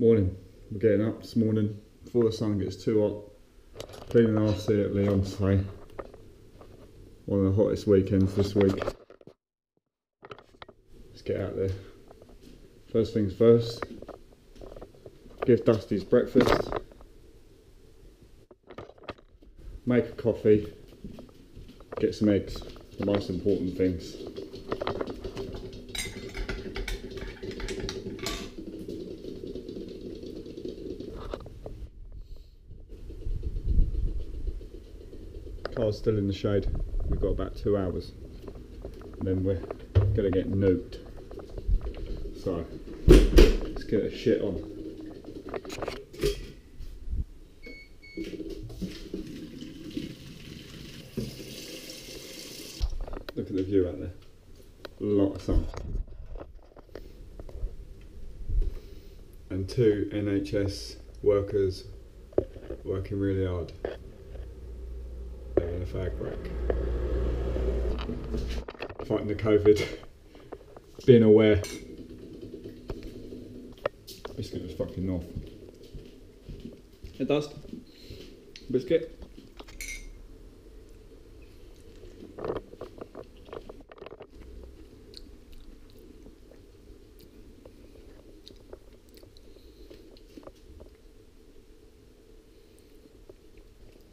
Morning. We're getting up this morning before the sun gets too hot. Cleaning our Seat Leon's today. One of the hottest weekends this week. Let's get out there. First things first. Give Dusty's breakfast. Make a coffee. Get some eggs. The most important things. Still in the shade. We've got about two hours. And then we're gonna get nuked. So let's get a shit on. Look at the view out there. A lot of sun. And two NHS workers working really hard fag break. Fighting the COVID, being aware. Biscuit was fucking off. It does. Biscuit.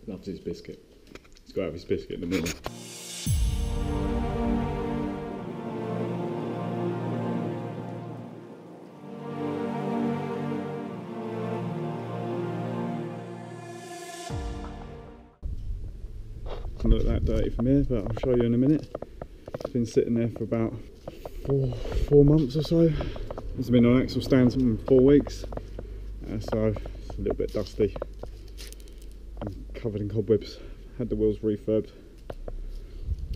Loves his biscuit. Got have his biscuit in the. Doesn't look that dirty from here, but I'll show you in a minute. It's been sitting there for about four, four months or so. It's been on axle stands for four weeks, uh, so it's a little bit dusty. and covered in cobwebs. Had the wheels refurbed,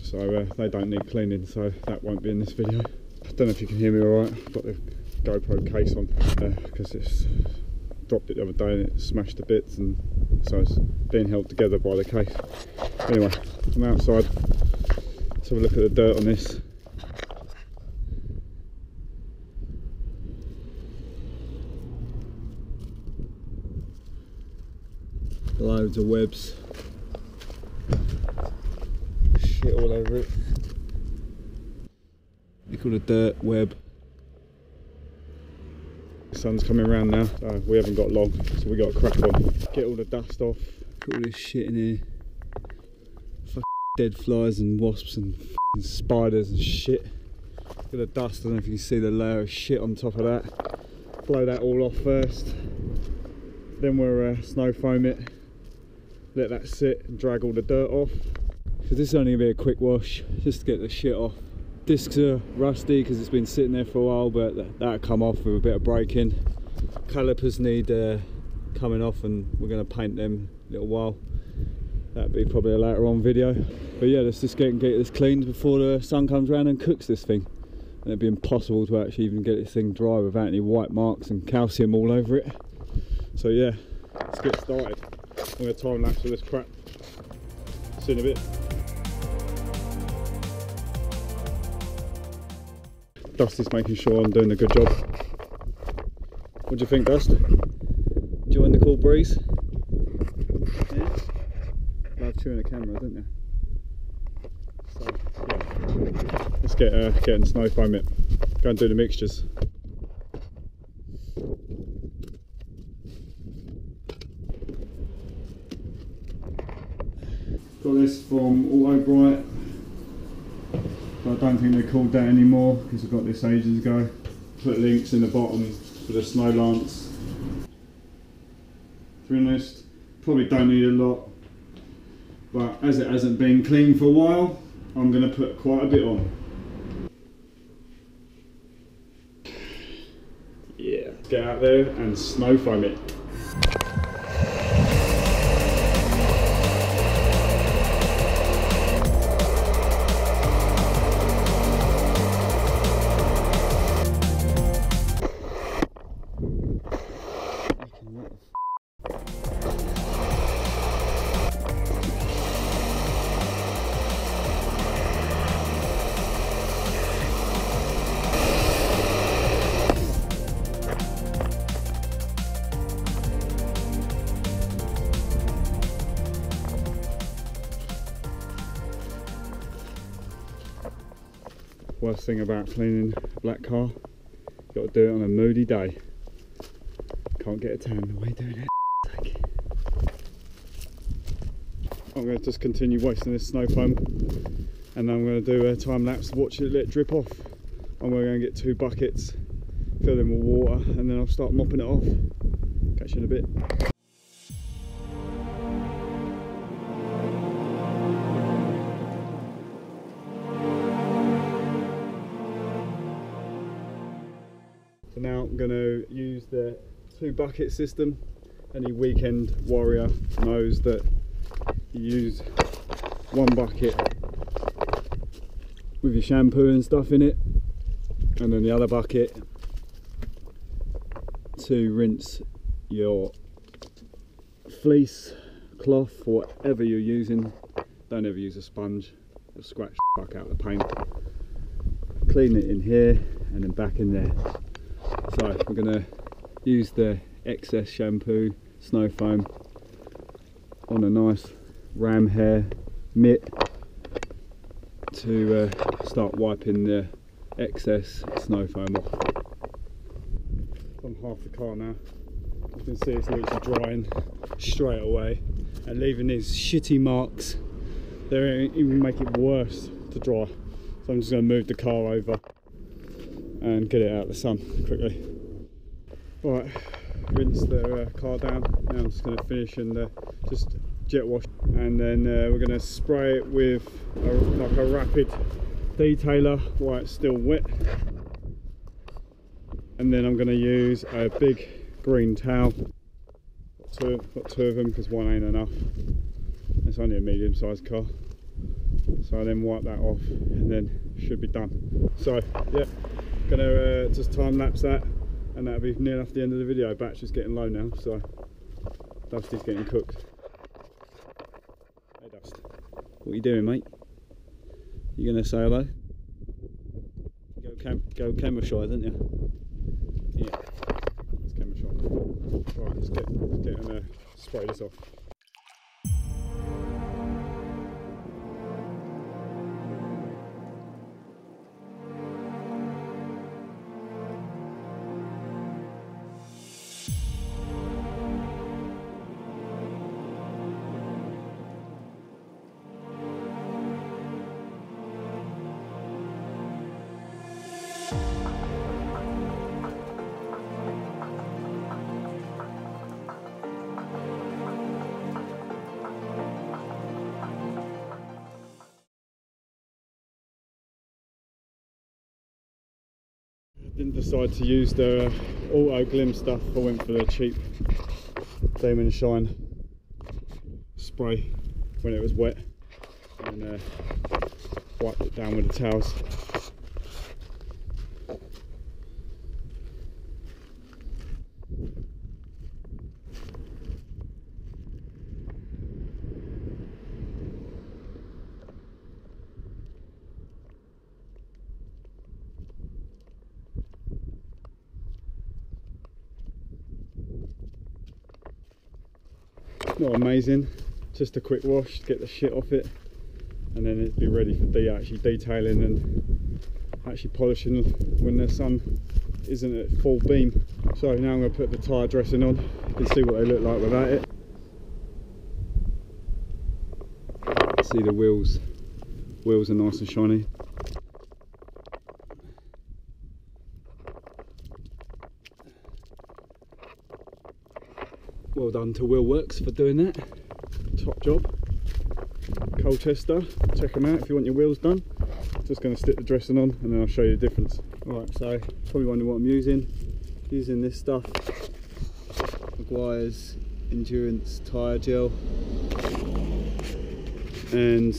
so uh, they don't need cleaning, so that won't be in this video. I don't know if you can hear me alright. I've got the GoPro case on because it's dropped it the other day and it smashed to bits, and so it's being held together by the case. Anyway, I'm outside. Let's have a look at the dirt on this. Loads of webs. Shit all over it. You call a dirt web. The sun's coming around now, so we haven't got long, so we got to crack on. Get all the dust off. Put all this shit in here. Dead flies and wasps and spiders and shit. Look at the dust, I don't know if you can see the layer of shit on top of that. Blow that all off first. Then we'll uh, snow foam it let that sit and drag all the dirt off because this is only gonna be a quick wash just to get the shit off. Discs are rusty because it's been sitting there for a while but that'll come off with a bit of braking calipers need uh, coming off and we're going to paint them a little while. That'll be probably a later on video. But yeah let's just get, and get this cleaned before the sun comes around and cooks this thing. And it'd be impossible to actually even get this thing dry without any white marks and calcium all over it. So yeah let's get started. I'm going to time lapse of this crap. See in a bit. Dust is making sure I'm doing a good job. What do you think, Dust? Enjoying the cool breeze? Yeah? Love chewing the camera, don't you? So, yeah. Let's get, uh, get in snow foam it. Go and do the mixtures. Got this from Autobrite. Don't think they're called that anymore because I got this ages ago. Put links in the bottom for the Snow Lance. To be honest, probably don't need a lot. But as it hasn't been clean for a while, I'm going to put quite a bit on. Yeah, get out there and snow foam it. worst thing about cleaning a black car you've got to do it on a moody day. Can't get a tan the way doing it. I'm going to just continue wasting this snow foam and then I'm going to do a time lapse, watch it let drip off. I'm going to get two buckets, fill them with water and then I'll start mopping it off. Catch you in a bit. So now I'm going to use the two bucket system. Any weekend warrior knows that you use one bucket with your shampoo and stuff in it and then the other bucket to rinse your fleece cloth whatever you're using. Don't ever use a sponge. You'll scratch the fuck out the paint. Clean it in here and then back in there. So we're to use the excess shampoo snow foam on a nice ram hair mitt to uh, start wiping the excess snow foam off. On half the car now. You can see it's literally drying straight away and leaving these shitty marks. They even make it worse to dry. So I'm just going to move the car over and get it out of the sun quickly. Right, rinse the uh, car down. Now I'm just going to finish and uh, just jet wash. And then uh, we're going to spray it with a, like a rapid detailer while it's still wet. And then I'm going to use a big green towel. Got two, got two of them because one ain't enough. It's only a medium sized car. So I then wipe that off and then should be done. So yeah gonna uh, just time lapse that and that'll be near enough the end of the video battery's getting low now so Dusty's getting cooked Hey Dust, what are you doing, mate? You gonna say hello? Go cam go camera shy, didn't you? Yeah. Let's camera shy. Right, let's get let's get and uh, spray this off. Didn't decide to use the Autoglym stuff. I went for the cheap Damon Shine spray when it was wet and uh, wiped it down with the towels. Not amazing. Just a quick wash to get the shit off it and then it'd be ready for de actually detailing and actually polishing when the sun isn't at full beam. So now I'm going to put the tyre dressing on. You can see what they look like without it. See the wheels? Wheels are nice and shiny well done to Wheelworx for doing that. Top job. Colchester check them out if you want your wheels done. Just going to stick the dressing on and then I'll show you the difference. Alright so probably wondering what I'm using. Using this stuff. Meguiar's endurance tyre gel. And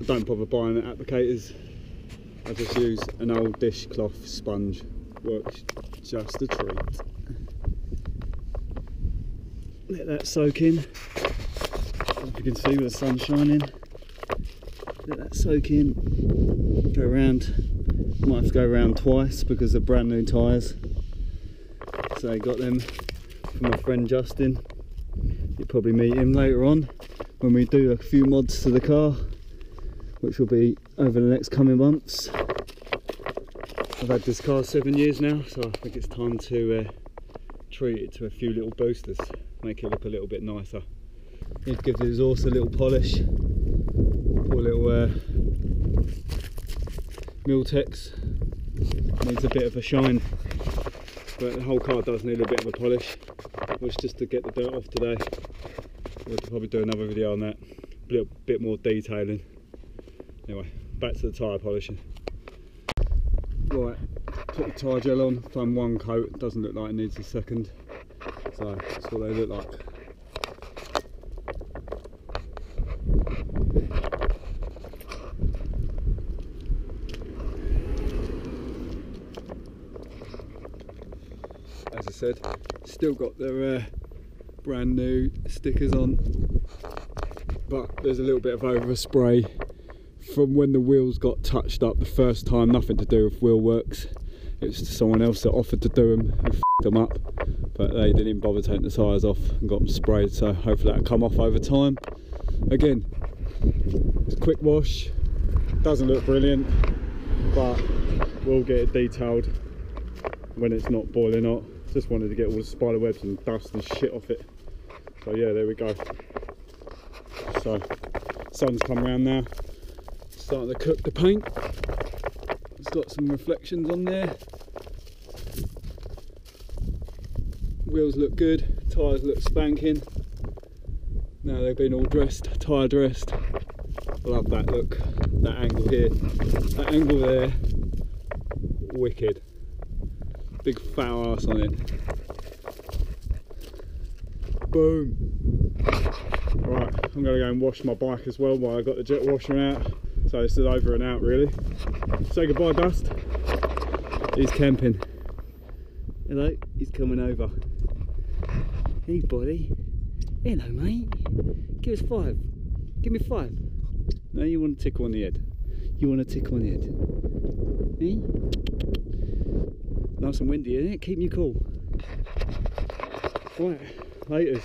I don't bother buying the applicators. I just use an old dishcloth sponge. Works just a treat let that soak in. You can see with the sun shining. Let that soak in. Go around might have to go around twice because they're brand new tyres. So I got them from my friend Justin. You'll probably meet him later on when we do a few mods to the car which will be over the next coming months. I've had this car seven years now, so I think it's time to uh, treat it to a few little boosters, make it look a little bit nicer. It gives the exhaust a little polish, poor little uh, Milltek needs a bit of a shine, but the whole car does need a bit of a polish, which just to get the dirt off today. We'll probably do another video on that, a little bit more detailing. Anyway, back to the tyre polishing. Right, put the tyre gel on, done one coat, doesn't look like it needs a second. So that's what they look like. As I said, still got their uh, brand new stickers on, but there's a little bit of overspray from when the wheels got touched up the first time, nothing to do with Wheelworx. It was someone else that offered to do them and them up, but they didn't even bother taking the tyres off and got them sprayed. So hopefully that'll come off over time. Again, quick wash, doesn't look brilliant, but we'll get it detailed when it's not boiling hot. Just wanted to get all the spider webs and dust and shit off it. So yeah, there we go. So sun's come around now starting to cook the paint. It's got some reflections on there. Wheels look good, tyres look spanking. Now they've been all dressed, tyre dressed. Love that look, that angle here, that angle there, wicked. Big fat ass on it. Boom. Right, I'm gonna go and wash my bike as well while I got the jet washer out. So this is over and out really. Say goodbye Dust. He's camping. Hello, he's coming over. Hey buddy. Hello mate. Give us five. Give me five. No, you want to tickle on the head. You want to tickle on the head? Eh? Nice and windy, isn't it? Keep me cool. Right, laters.